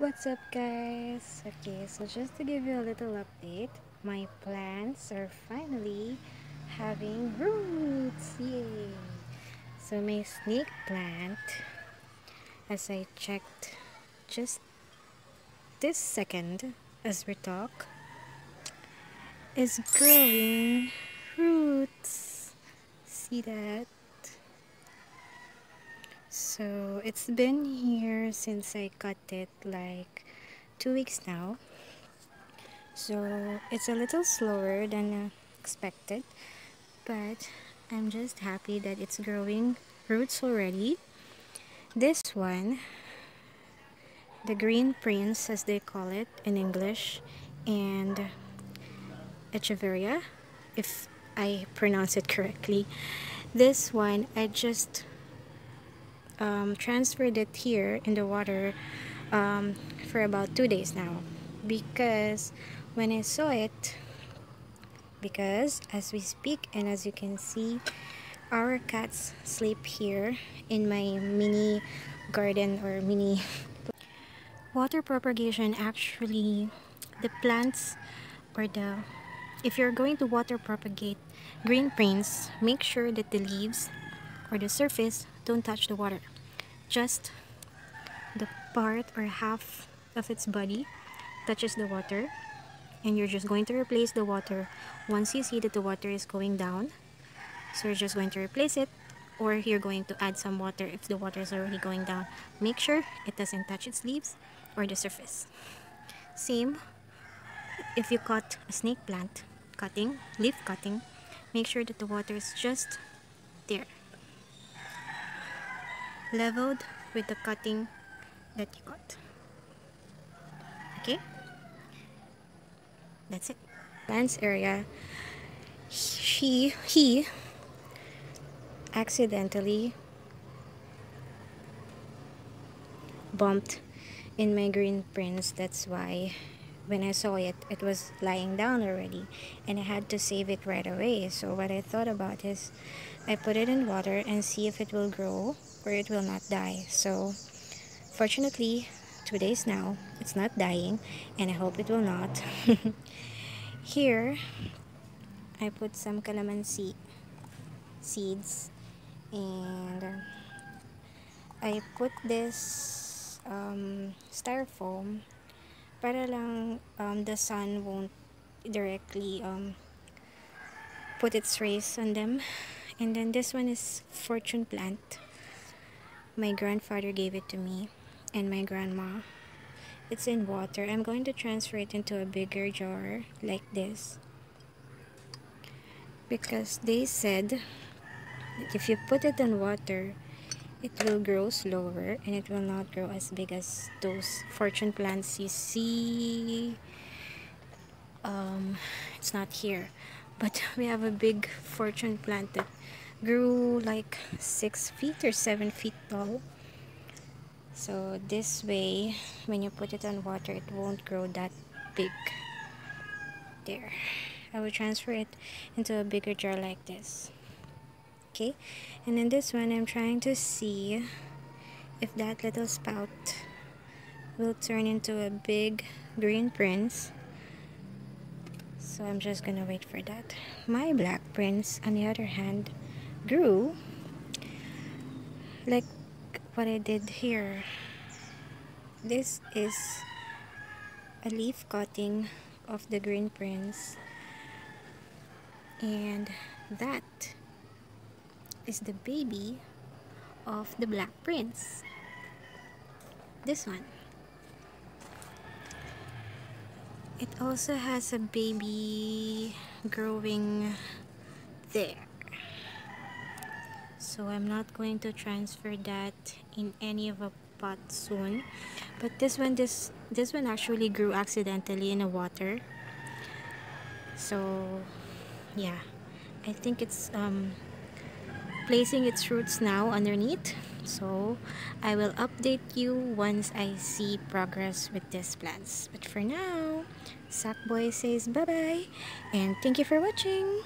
What's up guys? Okay, so just to give you a little update, my plants are finally having roots. Yay! So my snake plant, as I checked just this second as we talk, is growing roots. See that? So it's been here since I cut it like two weeks now. So it's a little slower than uh, expected, but I'm just happy that it's growing roots already. This one, the green prince as they call it in English, and echeveria, if I pronounce it correctly. This one I just um, transferred it here in the water um, for about two days now. Because when I saw it because as we speak and as you can see our cats sleep here in my mini garden or mini water propagation. Actually the plants or the if you're going to water propagate green prince make sure that the leaves or the surface don't touch the water. Just the part or half of its body touches the water and you're just going to replace the water. Once you see that the water is going down so you're just going to replace it or you're going to add some water if the water is already going down. Make sure it doesn't touch its leaves or the surface. Same if you cut a snake plant cutting leaf cutting make sure that the water is just there leveled with the cutting that you got. Okay? That's it. Plants area. She he accidentally bumped in my green prince that's why when I saw it it was lying down already and I had to save it right away so what I thought about is I put it in water and see if it will grow or it will not die. So fortunately, two days now, it's not dying and I hope it will not. Here, I put some calamansi seeds and I put this um, styrofoam para lang um, the sun won't directly um, put its rays on them and then this one is fortune plant my grandfather gave it to me and my grandma. It's in water. I'm going to transfer it into a bigger jar like this. Because they said if you put it in water, it will grow slower and it will not grow as big as those fortune plants you see. Um, it's not here. But we have a big fortune plant that grew like six feet or seven feet tall so this way when you put it on water it won't grow that big there I will transfer it into a bigger jar like this okay. And then this one I'm trying to see if that little spout will turn into a big green prince. So I'm just gonna wait for that. My black prince on the other hand grew like what I did here. This is a leaf cutting of the green prince. And that is the baby of the black prince. This one. It also has a baby growing there. So I'm not going to transfer that in any of a pot soon. But this one this this one actually grew accidentally in the water. So yeah. I think it's um, placing its roots now underneath. So I will update you once I see progress with these plants but for now Sackboy says bye bye and thank you for watching